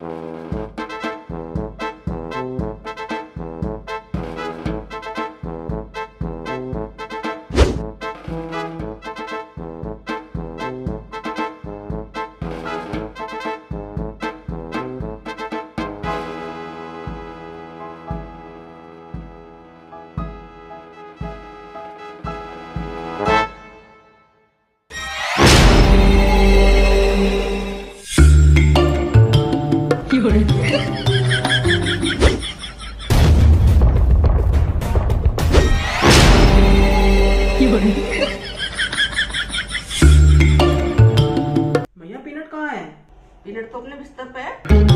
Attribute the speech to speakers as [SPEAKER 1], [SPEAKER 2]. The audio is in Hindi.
[SPEAKER 1] you
[SPEAKER 2] भैया पीनट कहाँ है? पीनट तो अपने बिस्तर पे है。